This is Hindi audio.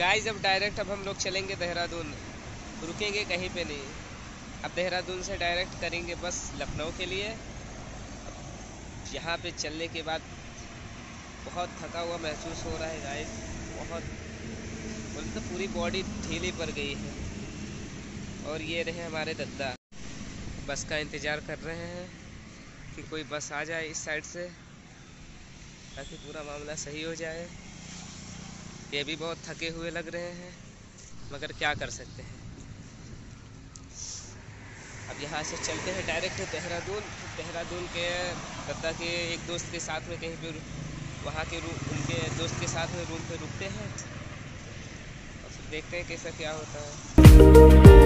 गाइस अब डायरेक्ट अब हम लोग चलेंगे देहरादून। रुकेंगे कहीं पे नहीं। अब देहरादून से डायरेक्ट करेंगे बस लखनऊ के लिए। यहाँ पे चलने के बाद बहुत थका हुआ महसूस हो रहा है गाइस बहुत। बोले तो पूरी बॉडी ढीली पड़ गई है। और ये रहे हमारे दद्दा। बस का इंतज़ार कर रहे हैं कि कोई बस आ जाए इस साइड से, ताकि पूरा मामला सही हो जाए। ये भी बहुत थके हुए लग रहे हैं, मगर क्या कर सकते हैं? अब यहाँ से चलते हैं डायरेक्ट देहरादून। देहरादून के पता के एक दोस्त के साथ में कहीं पर वहाँ के रूम उनके दोस्त के साथ में रूम पे रुकते हैं। और फिर देखते हैं कैसा क्या होता है।